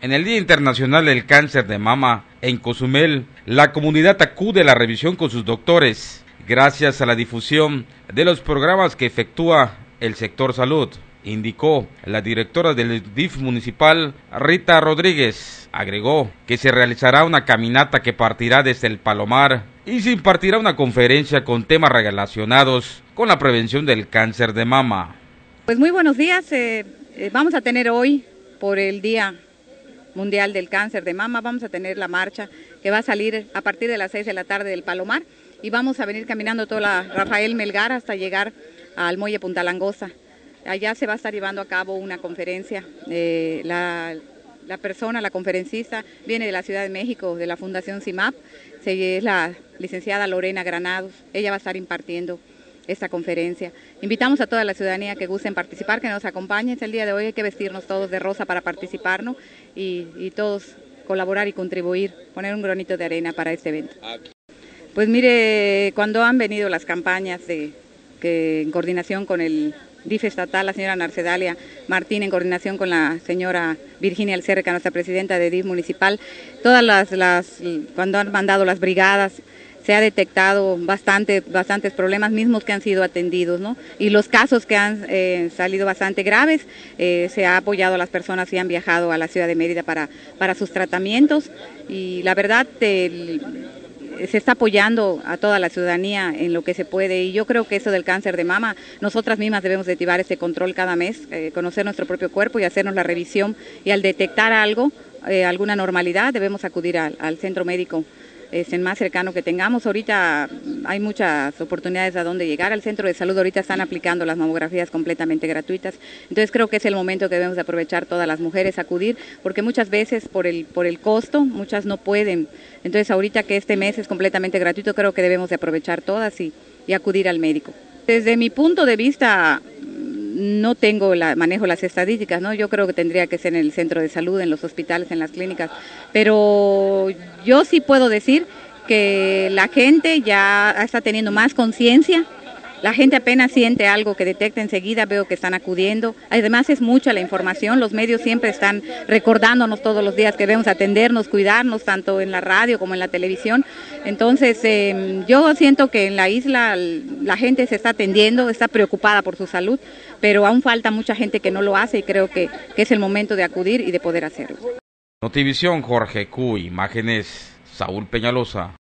En el Día Internacional del Cáncer de Mama en Cozumel, la comunidad acude a la revisión con sus doctores, gracias a la difusión de los programas que efectúa el sector salud, indicó la directora del DIF municipal, Rita Rodríguez. Agregó que se realizará una caminata que partirá desde el Palomar y se impartirá una conferencia con temas relacionados con la prevención del cáncer de mama. Pues muy buenos días, eh, eh, vamos a tener hoy por el Día Mundial del Cáncer de Mama. Vamos a tener la marcha que va a salir a partir de las 6 de la tarde del Palomar y vamos a venir caminando toda la Rafael Melgar hasta llegar al muelle Punta Langosa. Allá se va a estar llevando a cabo una conferencia. Eh, la, persona, la conferencista, viene de la Ciudad de México, de la Fundación CIMAP, es la licenciada Lorena Granados. Ella va a estar impartiendo esta conferencia. Invitamos a toda la ciudadanía que gusten participar, que nos acompañen. El día de hoy hay que vestirnos todos de rosa para participarnos y, todos colaborar y contribuir, poner un granito de arena para este evento. Pues mire, cuando han venido las campañas de que en coordinación con el DIF estatal, la señora Narcedalia Martín, en coordinación con la señora Virginia Alcerca, nuestra presidenta de DIF municipal, todas las, las, cuando han mandado las brigadas, se ha detectado bastante, bastantes problemas mismos que han sido atendidos, ¿no? Y los casos que han eh, salido bastante graves, eh, se ha apoyado a las personas que han viajado a la ciudad de Mérida para, para sus tratamientos. Y la verdad se está apoyando a toda la ciudadanía en lo que se puede. Y yo creo que eso del cáncer de mama, nosotras mismas debemos de activar ese control cada mes, eh, conocer nuestro propio cuerpo y hacernos la revisión. Y al detectar algo, alguna normalidad, debemos acudir al centro médico es el más cercano que tengamos. Ahorita hay muchas oportunidades a dónde llegar. Al centro de salud ahorita están aplicando las mamografías completamente gratuitas. Entonces creo que es el momento que debemos de aprovechar todas las mujeres, acudir, porque muchas veces por el, por el costo, muchas no pueden. Entonces ahorita que este mes es completamente gratuito, creo que debemos de aprovechar todas y, y acudir al médico. Desde mi punto de vista, no tengo la, manejo las estadísticas, ¿no? Yo creo que tendría que ser en el centro de salud, en los hospitales, en las clínicas, pero yo sí puedo decir que la gente ya está teniendo más conciencia la gente apenas siente algo que detecta enseguida, veo que están acudiendo. Además es mucha la información, los medios siempre están recordándonos todos los días que debemos atendernos, cuidarnos, tanto en la radio como en la televisión. Entonces em, yo siento que en la isla la gente se está atendiendo, está preocupada por su salud, pero aún falta mucha gente que no lo hace y creo que, que es el momento de acudir y de poder hacerlo. Notivisión Jorge Q, imágenes Saúl Peñalosa.